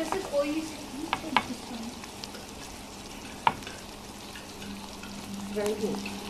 This one. Very good.